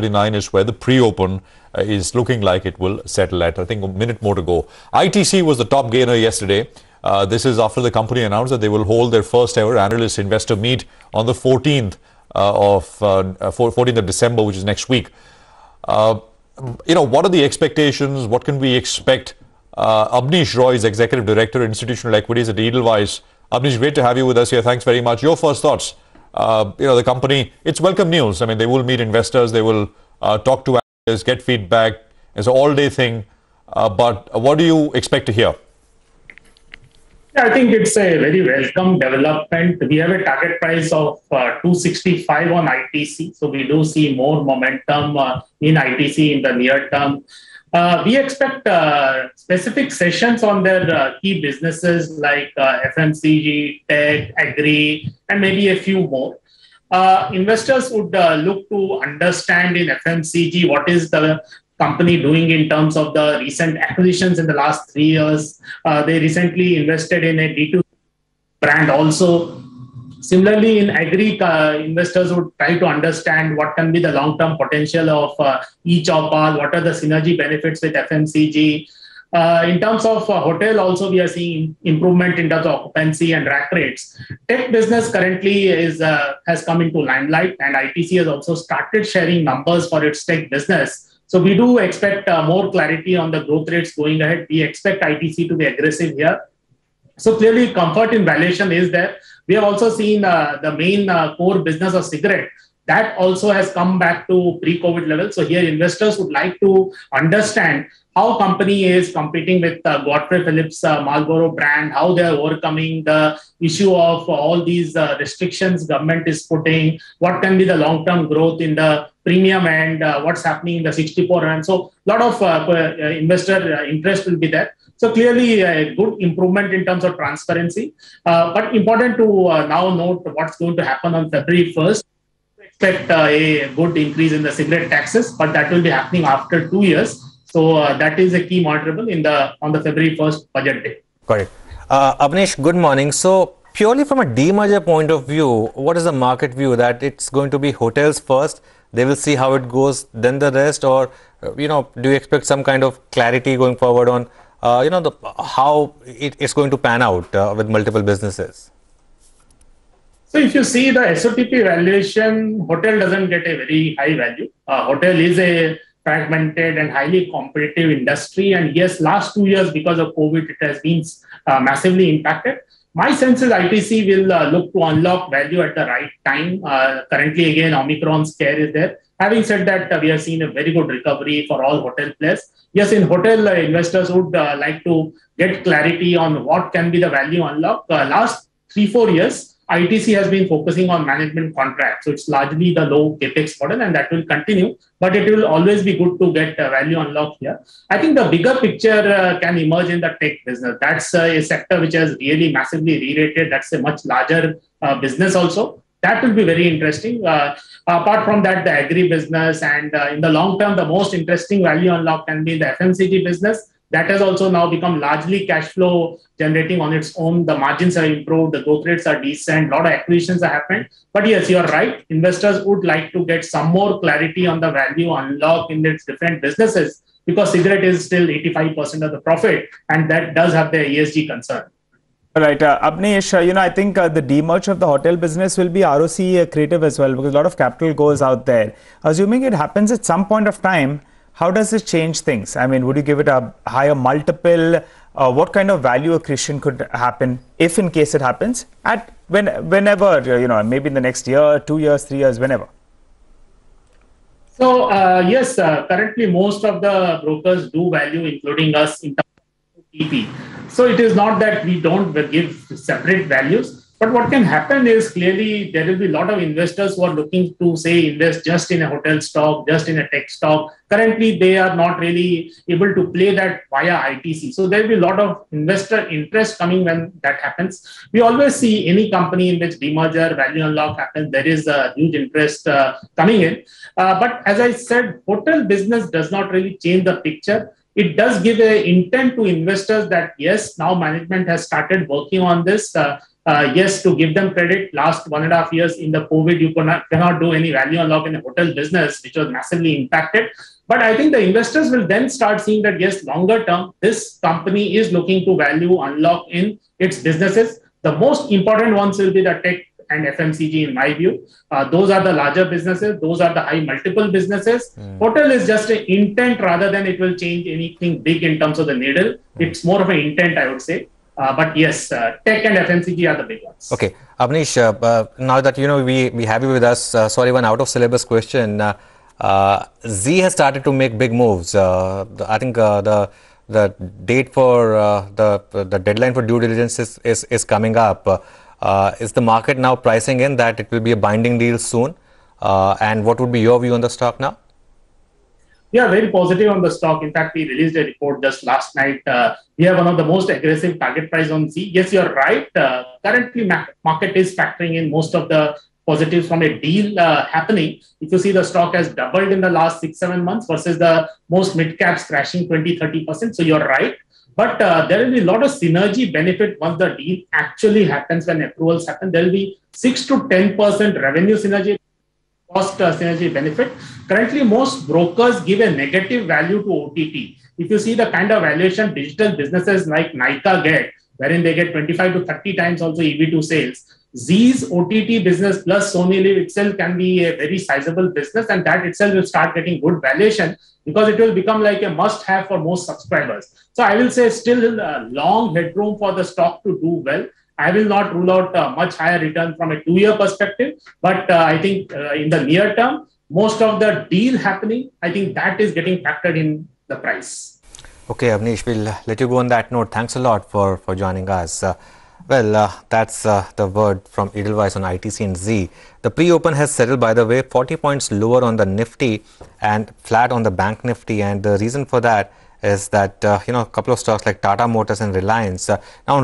39 is where the pre-open uh, is looking like it will settle at. I think a minute more to go. ITC was the top gainer yesterday. Uh, this is after the company announced that they will hold their first ever analyst investor meet on the 14th uh, of 14th uh, of December, which is next week. Uh, you know, what are the expectations? What can we expect? Uh, Abneesh Roy is Executive Director, Institutional Equities at Edelweiss. Abneesh, great to have you with us here. Thanks very much. Your first thoughts. Uh, you know, the company, it's welcome news. I mean, they will meet investors, they will uh, talk to analysts, get feedback. It's an all day thing. Uh, but what do you expect to hear? Yeah, I think it's a very welcome development. We have a target price of uh, 265 on ITC. So we do see more momentum uh, in ITC in the near term. Uh, we expect uh, specific sessions on their uh, key businesses like uh, FMCG, tech, agri, and maybe a few more. investors would look to understand in FMCG what is the company doing in terms of the recent acquisitions in the last three years. Uh, they recently invested in a D2C brand also. Similarly, in agri, uh, investors would try to understand what can be the long-term potential of uh, each of us, what are the synergy benefits with FMCG. Uh, in terms of uh, hotel, also we are seeing improvement in terms of occupancy and rack rates. Tech business currently is uh, has come into limelight, and ITC has also started sharing numbers for its tech business. So we do expect uh, more clarity on the growth rates going ahead. We expect ITC to be aggressive here. So clearly, comfort in valuation is there. We have also seen uh, the main uh, core business of cigarette that also has come back to pre-COVID levels. So here, investors would like to understand how company is competing with uh, Godfrey Phillips uh, Marlboro brand, how they are overcoming the issue of all these uh, restrictions government is putting, what can be the long-term growth in the premium and uh, what's happening in the 64 and so a lot of uh, uh, investor interest will be there. So clearly a good improvement in terms of transparency, but important to now note what's going to happen on February 1st expect uh, a good increase in the cigarette taxes, but that will be happening after two years. So uh, that is a key monitorable in the on the February 1st budget day. Got it. Uh, good morning. So purely from a demerger point of view, what is the market view that it's going to be hotels first? They will see how it goes, then the rest, or you know, do you expect some kind of clarity going forward on uh, you know the, how it, it's going to pan out uh, with multiple businesses? So if you see the SOTP valuation, hotel doesn't get a very high value. Uh, hotel is a fragmented and highly competitive industry. And yes, last two years because of COVID, it has been uh, massively impacted. My sense is ITC will uh, look to unlock value at the right time. Uh, currently, again, Omicron scare is there. Having said that, uh, we have seen a very good recovery for all hotel players. Yes, in hotel, uh, investors would like to get clarity on what can be the value unlock. last three, four years, ITC has been focusing on management contracts. So it's largely the low capex model, and that will continue. But it will always be good to get uh, value unlock here. I think the bigger picture uh, can emerge in the tech business. That's uh, a sector which has really massively re-rated. That's a much larger uh, business also. That will be very interesting. Uh, apart from that, the agri business and uh, in the long term, the most interesting value unlock can be the FMCG business that has also now become largely cash flow generating on its own. The margins are improved, the growth rates are decent, a lot of acquisitions have happened. But yes, you're right. Investors would like to get some more clarity on the value unlock in its different businesses because cigarette is still 85% of the profit, and that does have the ESG concern. Right, uh, Abneesh, uh, you know, I think uh, the demerge of the hotel business will be ROCE accretive as well because a lot of capital goes out there. Assuming it happens at some point of time, how does this change things? I mean, would you give it a higher multiple? Uh, what kind of value accretion could happen if, in case it happens, at when, whenever you know, maybe in the next year, two years, three years, whenever? So uh, yes, uh, currently most of the brokers do value, including us, in terms of TP. So it is not that we don't give separate values but what can happen is clearly there will be a lot of investors who are looking to say invest just in a hotel stock, just in a tech stock. Currently, they are not really able to play that via ITC. So there will be a lot of investor interest coming when that happens. We always see any company in which demerger, value unlock happens, there is a huge interest uh, coming in. Uh, but as I said, hotel business does not really change the picture it does give a intent to investors that yes now management has started working on this uh, Uh, yes, to give them credit, last one and a half years in the COVID, you cannot, cannot do any value unlock in the hotel business, which was massively impacted. But I think the investors will then start seeing that, yes, longer term, this company is looking to value unlock in its businesses. The most important ones will be the tech and FMCG, in my view. Uh, those are the larger businesses. Those are the high multiple businesses. Mm. Hotel is just an intent rather than it will change anything big in terms of the needle. Mm. It's more of an intent, I would say. Uh, but yes, uh, tech and FMCG are the big ones. Okay, Abneesh, uh, uh, now that you know we, we have you with us, uh, sorry, one out of syllabus question. Zee has started to make big moves. The, I think the the date for the the deadline for due diligence is is, is coming up. is the market now pricing in that it will be a binding deal soon? and what would be your view on the stock now? Yeah, very positive on the stock. In fact, we released a report just last night. Uh, we have one of the most aggressive target price on Zee. Yes, you're right. Uh, currently, market is factoring in most of the positives from a deal uh, happening. If you see the stock has doubled in the last six, seven months versus the most mid caps crashing 20, 30%. So you're right. But uh, there will be a lot of synergy benefit once the deal actually happens when approvals happen. There will be 6 to 10% revenue synergy cost uh, synergy benefit. Currently, most brokers give a negative value to OTT. If you see the kind of valuation digital businesses like Nykaa get, wherein they get 25 to 30 times also EV to sales, Zee's OTT business plus SonyLIV itself can be a very sizable business, and that itself will start getting good valuation because it will become like a must have for most subscribers. So I will say still a long headroom for the stock to do well. I will not rule out a much higher return from a two-year perspective, but uh, I think uh, in the near term, most of the deal happening, I think that is getting factored in the price. Okay, Abneesh, we'll let you go on that note. Thanks a lot for, for joining us. Uh, well, uh, that's uh, the word from Edelweiss on ITC and Zee. The pre-open has settled, by the way, 40 points lower on the Nifty and flat on the Bank Nifty. And the reason for that is that, you know, a couple of stocks like Tata Motors and Reliance. Now,